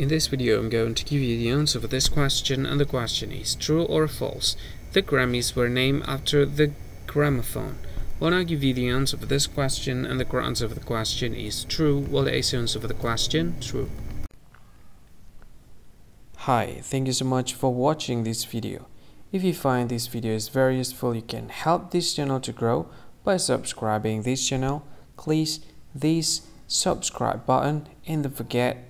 In this video I'm going to give you the answer for this question and the question is true or false. The Grammys were named after the gramophone. When I give you the answer for this question and the answer for the question is true, well the answer for the question true. Hi, thank you so much for watching this video. If you find this video is very useful, you can help this channel to grow by subscribing this channel. Please this subscribe button and don't forget